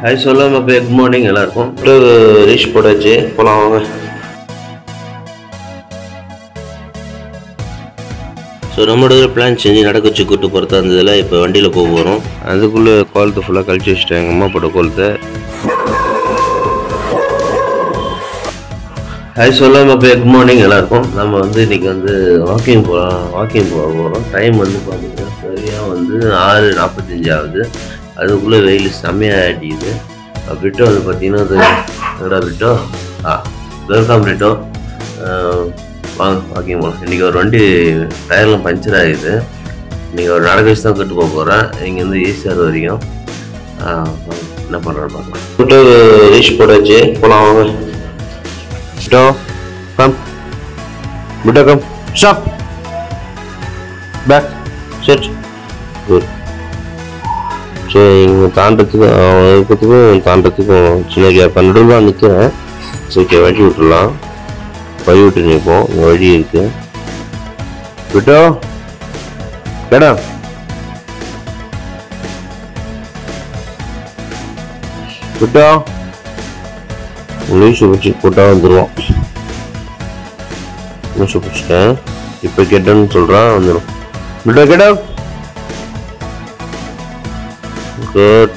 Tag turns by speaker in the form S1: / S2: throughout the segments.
S1: Hi சொல்ல மக்கள் good morning எல்லாருக்கும் ரீச் போட்டாச்சு போகலாம் வாங்க ஸோ நம்மளோட பிளான் செஞ்சு நடக்க வச்சு கூட்டு போகிறதா இருந்ததில் இப்போ வண்டியில் போக போகிறோம் அதுக்குள்ளே கோலத்தை ஃபுல்லாக கழிச்சு வச்சுட்டேன் எங்கள் அம்மா போட்ட கோலத்தை ஹாய் சொல்ல மக்கள் குட் மார்னிங் எல்லாருக்கும் நம்ம வந்து இன்னைக்கு வந்து வாக்கிங் போகலாம் வாக்கிங் போக போகிறோம் டைம் வந்து பார்த்தீங்கன்னா சரியாக வந்து ஆறு நாற்பத்தஞ்சு ஆகுது அதுக்குள்ளே வெயில் செம்மையாக அடிக்குது பிட்டோ வந்து பார்த்தீங்கன்னா அது என்னடா பிட்டோ ஆ வெல்கம் பிட்டோ வாங்க வாக்கிங் போகலாம் இன்றைக்கி ஒரு வண்டி டயர்லாம் பஞ்சர் ஆகிடுது இன்றைக்கி ஒரு நடக்க வச்சு தான் கூட்டு போக போகிறேன் இங்கேருந்து ஈஸியாக வரைக்கும். என்ன பண்ணுறேன்னு பார்க்கலாம். பிட்டோ ரீச் போட்டாச்சு. போகலாம் வாங்க. பிட்டோ come பிட்டோ come stop back set good சரி இங்கே தாண்டத்துக்கும் அவன் இருக்கிறதுக்கும் தாண்டத்துக்கும் சின்ன கேப் நடுவில் தான் நிற்கிறேன் சரி ஓகே வழி விட்டுடலாம். வழி விட்டு நிற்போம் இங்கே வழி இருக்கு. விட்டோ? கேடா? விட்டோ? லூசு பிடிச்சி போட்டால் வந்துடுவான் லூசு பிடிச்சிட்டேன் இப்போ கெட்டன்னு சொல்கிறான் வந்துடும் விட்டோ கேடா? குட்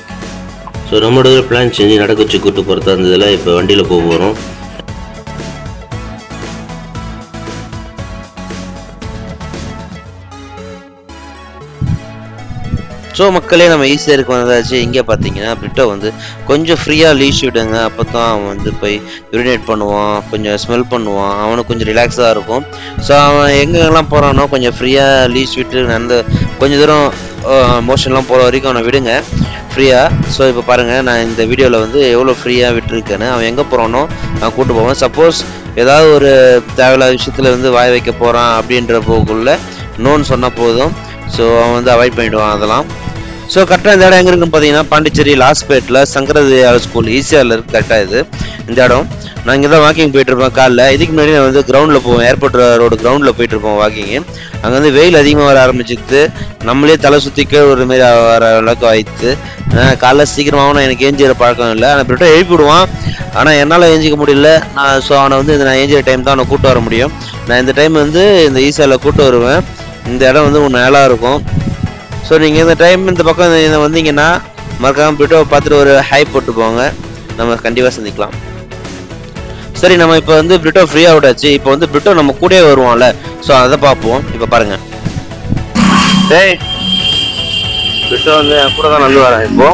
S1: ஸோ நம்மளோட பிளான் செஞ்சு நடக்க வச்சு கூட்டு போகிறதா இருந்ததில் இப்போ வண்டியில் போக போகிறோம்
S2: ஸோ மக்களே நம்ம ஈஸியாக இருக்க வந்தாச்சு. இங்கே பார்த்தீங்கன்னா பிட்டோ வந்து கொஞ்சம் ஃப்ரீயாக லீஸ் விடுங்க. அப்போ தான் அவன் வந்து போய் யூரினேட் பண்ணுவான் கொஞ்சம் ஸ்மெல் பண்ணுவான். அவனுக்கு கொஞ்சம் ரிலாக்ஸாக இருக்கும். ஸோ அவன் எங்கெங்கெல்லாம் போகிறானோ கொஞ்சம் ஃப்ரீயாக லீஸ் விட்டு நடந்து கொஞ்சம் தூரம் மோஷன்லாம் போகிற வரைக்கும் அவனை விடுங்க. ஃப்ரீயாக ஸோ இப்போ பாருங்கள் நான் இந்த வீடியோவில் வந்து எவ்வளோ ஃப்ரீயாக விட்டுருக்கேன்னு. அவன் எங்கே போகிறானோ நான் கூட்டு போவேன். சப்போஸ் ஏதாவது ஒரு தேவையில்லாத விஷயத்தில் வந்து வாய் வைக்க போகிறான் அப்படின்ற போக்குள்ளே நோன்னு சொன்னால் போதும். ஸோ அவன் வந்து அவாய்ட் பண்ணிவிடுவான் அதெல்லாம். ஸோ கரெக்டாக இந்த இடம் எங்கே இருக்குன்னு பார்த்தீங்கன்னா பாண்டிச்சேரி லாஸ்பேட்டில் சங்கரதயாள் ஸ்கூல் ஈஸியாவில் இருக்குது கரெக்டாக இது. இந்த இடம். நான் இங்கே தான் வாக்கிங் போயிட்டுருப்பேன் காலைல. இதுக்கு முன்னாடி நான் வந்து கிரவுண்டில் போவேன். ஏர்போர்ட் ரோடு கிரவுண்டில் போயிட்டுருப்போம் வாக்கிங் வாக்கிங்கு அங்கே வந்து வெயில் அதிகமாக வர ஆரம்பிச்சிட்டு நம்மளே தலை சுற்றிக்க ஒரு மாரி வர அளவுக்கு ஆயிடுத்து காலைல சீக்கிரமாகவும் நான் எனக்கு ஏஞ்சிற பழக்கம் இல்லை. ஆனால் பிரிட்டோ எழுப்பி விடுவான். ஆனால் என்னால் ஏஞ்சிக்க முடியல. நான் ஸோ அவனை வந்து இந்த நான் ஏஞ்சிற டைம் தான் அவனை கூட்டு வர முடியும். நான் இந்த டைம் வந்து இந்த ஈசாவில் கூட்டு வருவேன். இந்த இடம் வந்து ஒன்று நல்லா இருக்கும். ஸோ நீங்கள் இந்த டைம் இந்த பக்கம் வந்தீங்கன்னா மறக்காமல் போய்ட்டு பார்த்துட்டு ஒரு ஹை போட்டு போங்க. நம்ம கண்டிப்பாக சந்திக்கலாம். சரி நம்ம இப்போ வந்து பிரிட்டோ ஃப்ரீயாக விட்டாச்சு இப்போ வந்து பிரிட்டோ நம்ம கூடயே வருவான்ல ஸோ அதை பார்ப்போம் இப்போ பாருங்க.
S1: டேய் பிரிட்டோ வந்து என் கூட தான் நடந்து வரேன் இப்போ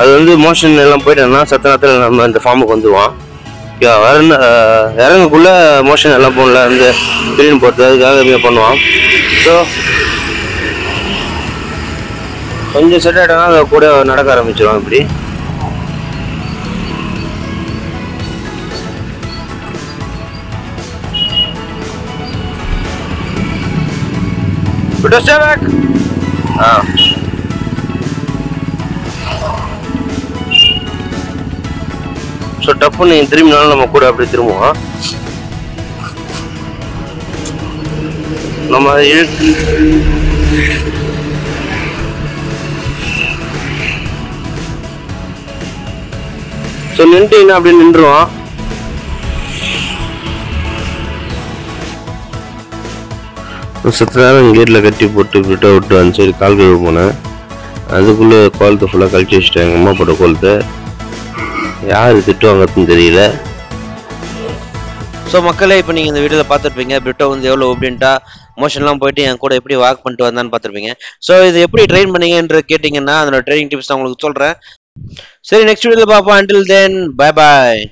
S1: அது வந்து மோஷன் எல்லாம் போயிட்டேன்னா சத்த நேரத்தில் நம்ம இந்த ஃபார்முக்கு வந்துடுவான் ஓகே வரணும் இறங்கக்குள்ள மோஷன் எல்லாம் போகல வந்து திடீர்னு போட்டு அதுக்காக இங்கே பண்ணுவான். ஸோ கொஞ்சம் செட் ஆகிட்டோன்னா அதை கூட நடக்க ஆரம்பிச்சிடுவான் இப்படி. Bitte stay ஆ ஸோ டப்புன்னு திரும்பினாலும் நம்ம கூட அப்படியே திரும்புவோம் நம்ம அதை இழுத்து ஸோ நின்றுட்டீங்கன்னா அப்படியே நின்றுவோம் சத்து நேரம் கேட்டில் கட்டி போட்டு விட்ட விட்டு வந்து சரி கால் கழுவு போனேன். அதுக்குள்ளே கோலத்தை ஃபுல்லாக கழிச்சு வச்சுட்டேன். எங்கள் அம்மா போட்ட கோலத்தை. யார் திட்டுவாங்கன்னு தெரியல.
S2: ஸோ மக்களே இப்போ நீங்கள் இந்த வீடியோவில் பார்த்துருப்பீங்க. பிரிட்டோ வந்து எவ்வளோ அப்படின்ட்டா மோஷன்லாம் போயிட்டு என் கூட எப்படி வாக் பண்ணிட்டு வந்தான்னு பார்த்துருப்பீங்க. ஸோ இது எப்படி ட்ரெயின் பண்ணீங்கன்ற கேட்டிங்கன்னா அதோட ட்ரைனிங் டிப்ஸ் நான் உங்களுக்கு சொல்கிறேன் சரி நெக்ஸ்ட் வீடியோவில் பார்ப்போம். Until then bye bye